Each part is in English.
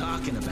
talking about.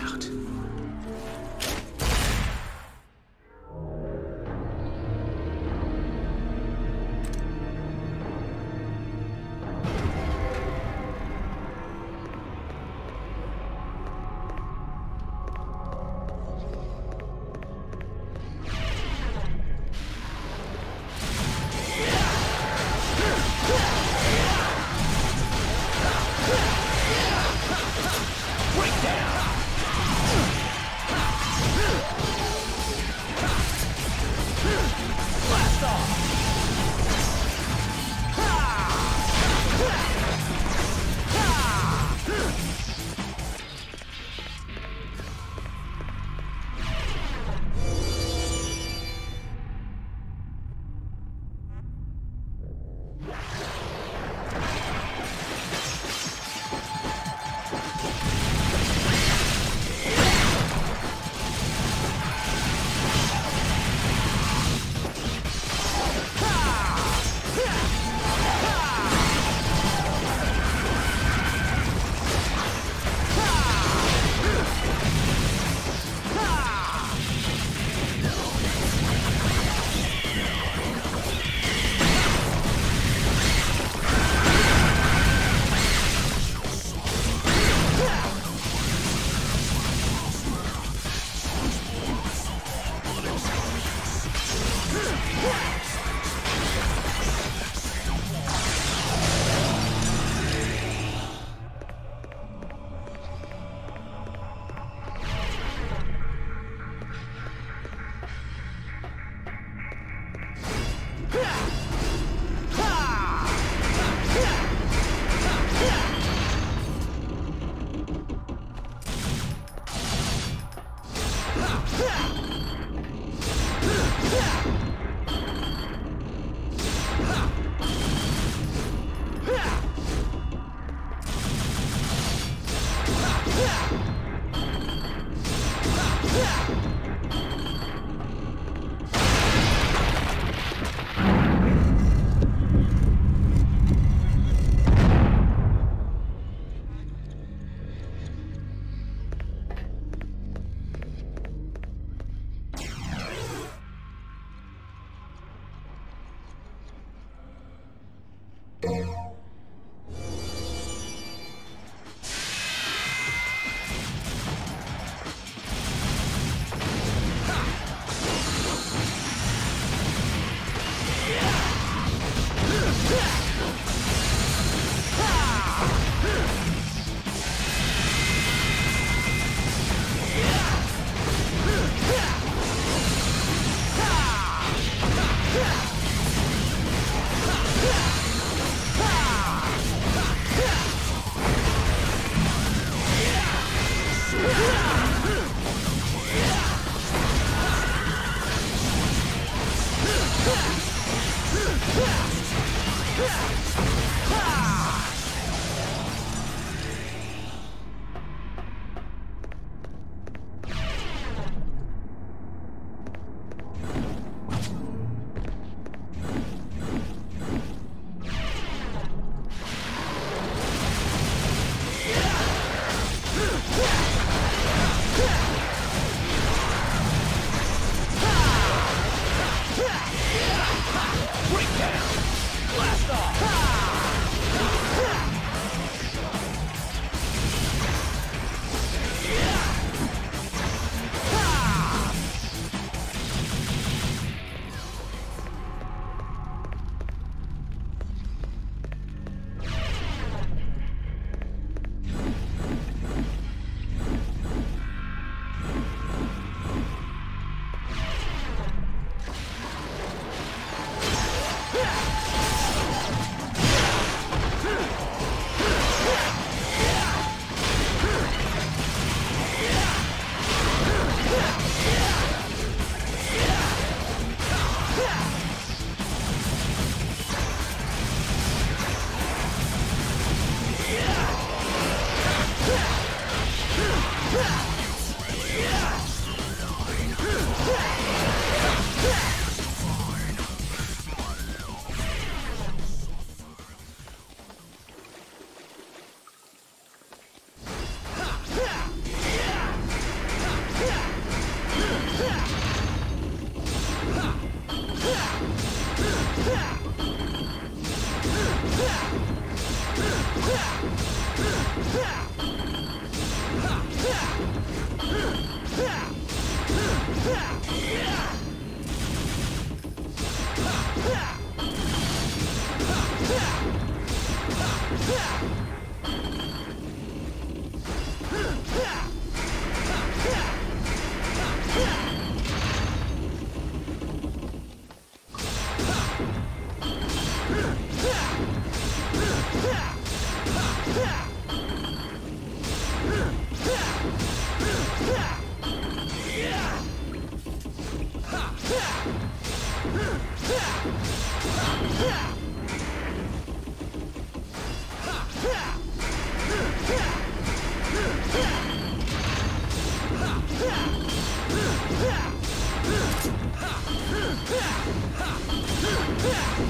Yeah!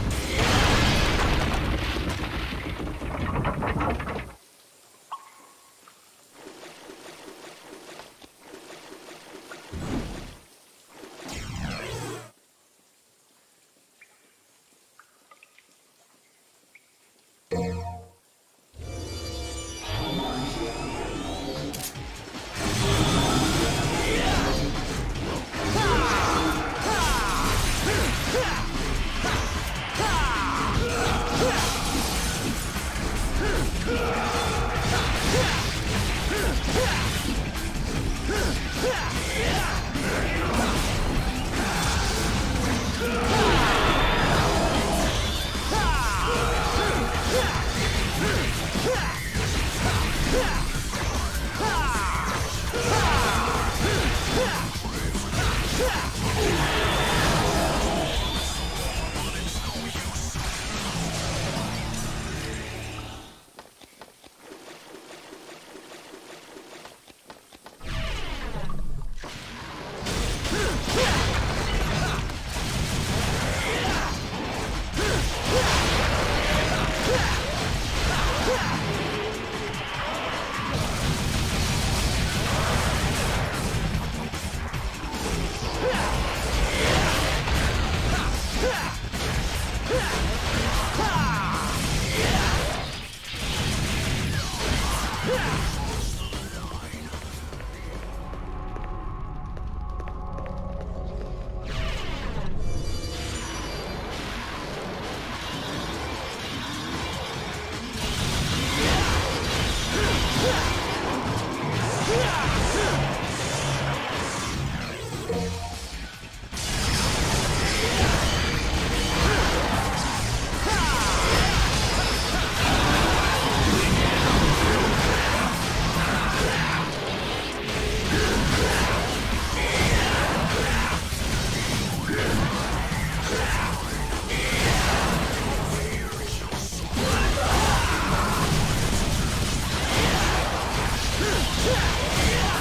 やった!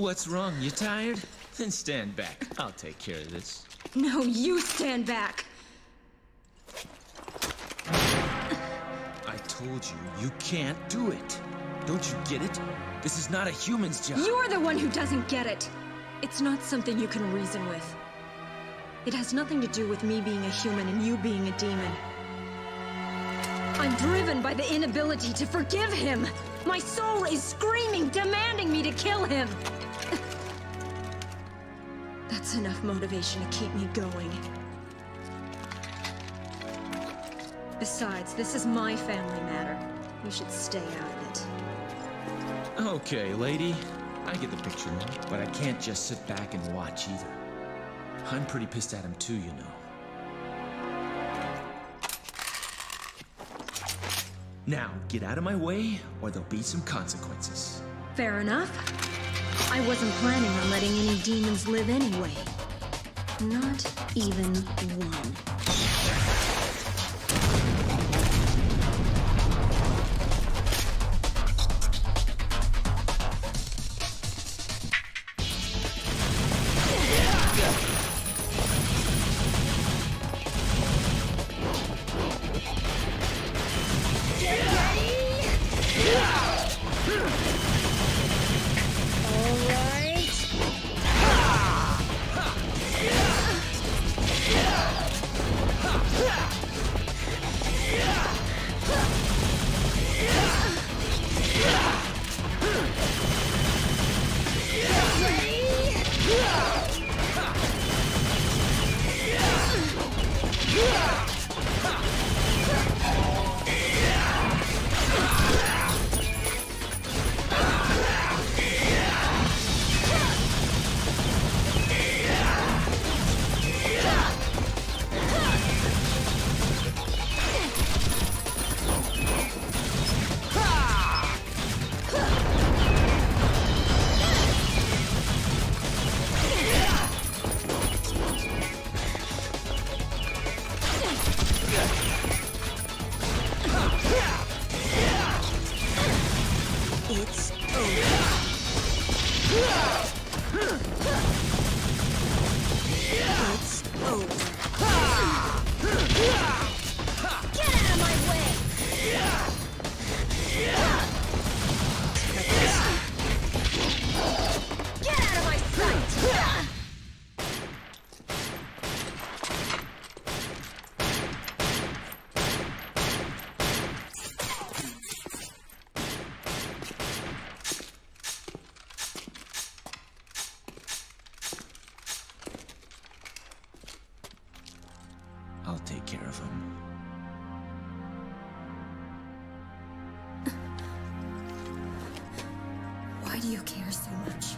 What's wrong? You tired? Then stand back. I'll take care of this. No, you stand back! I told you, you can't do it. Don't you get it? This is not a human's job. You're the one who doesn't get it! It's not something you can reason with. It has nothing to do with me being a human and you being a demon. I'm driven by the inability to forgive him! My soul is screaming, demanding me to kill him! That's enough motivation to keep me going. Besides, this is my family matter. You should stay out of it. Okay, lady. I get the picture now, but I can't just sit back and watch either. I'm pretty pissed at him too, you know. Now, get out of my way, or there'll be some consequences. Fair enough. I wasn't planning on letting any demons live anyway. Not even one. You care so much?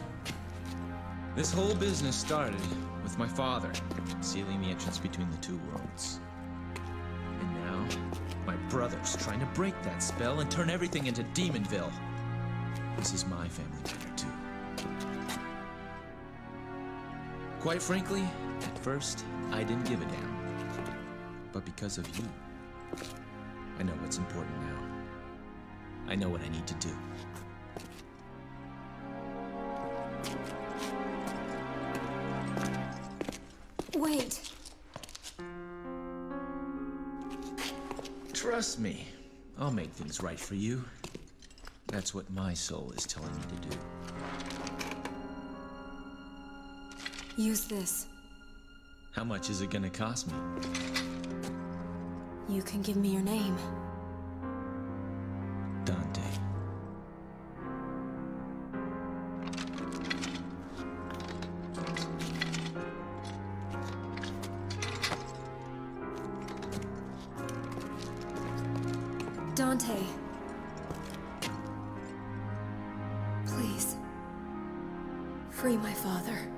This whole business started with my father sealing the entrance between the two worlds. And now, my brother's trying to break that spell and turn everything into Demonville. This is my family matter, too. Quite frankly, at first, I didn't give a damn. But because of you, I know what's important now. I know what I need to do. Trust me, I'll make things right for you. That's what my soul is telling me to do. Use this. How much is it gonna cost me? You can give me your name. Dante. Please. Free my father.